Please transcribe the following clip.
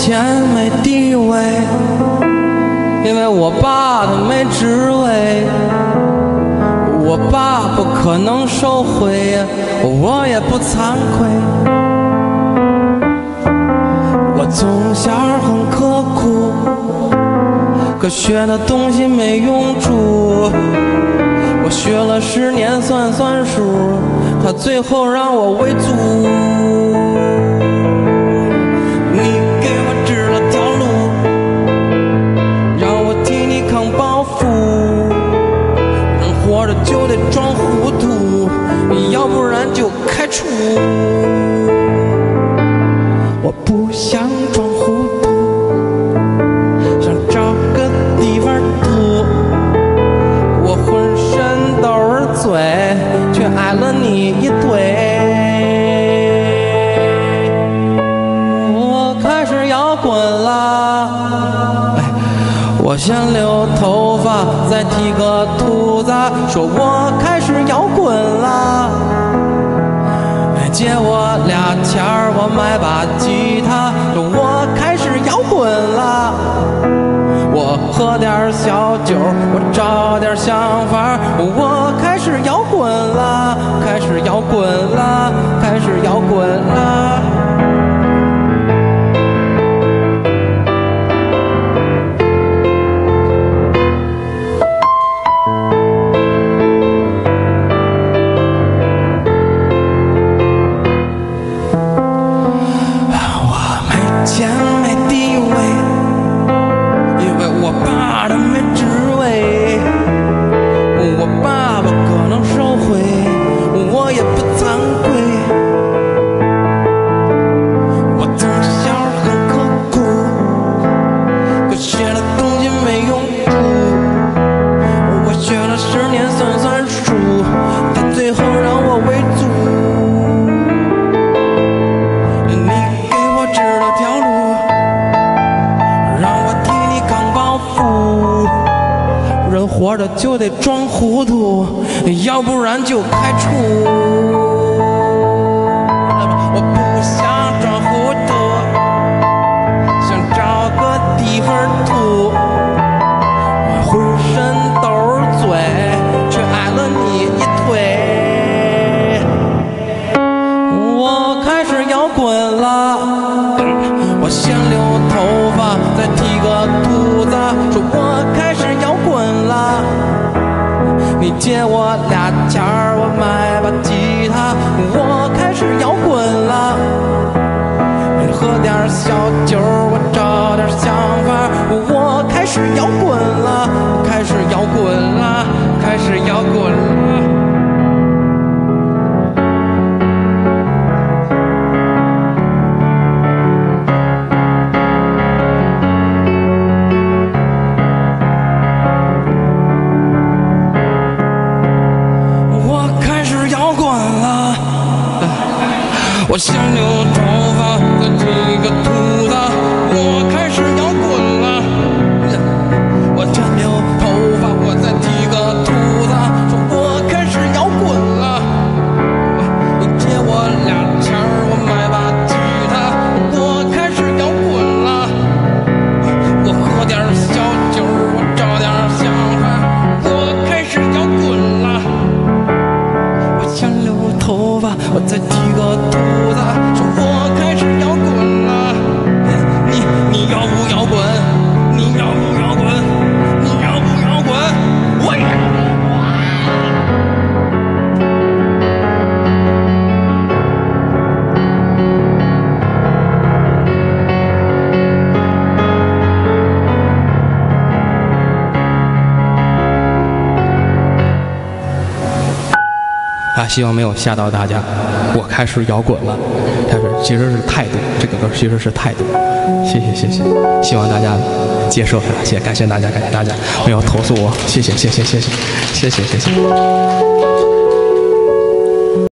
钱没地位，因为我爸他没职位，我爸不可能收回，我也不惭愧。我从小很刻苦，可学的东西没用处。我学了十年算算数，他最后让我喂猪。就开除。我不想装糊涂，想找个地方吐。我浑身都是嘴，却挨了你一腿。我开始摇滚啦，我先留头发，再剃个秃子，说我开始摇滚啦。借我俩钱儿，我买把吉他，我开始摇滚啦。我喝点小酒，我找点想法，我开始摇滚啦，开始摇滚啦，开始摇滚啦。活着就得装糊涂，要不然就开除。我不想装糊涂，想找个地方吐。我浑身都是嘴，却挨了你一腿。我开始摇滚了。我先留借我俩钱儿，我买把吉他，我开始摇滚了。喝点小酒，what's your new 希望没有吓到大家。我开始摇滚了，但是其实是态度，这个歌其实是态度。谢谢谢谢，希望大家接受，谢谢感谢大家，感谢大家没有投诉我，谢谢谢谢谢谢谢谢谢谢。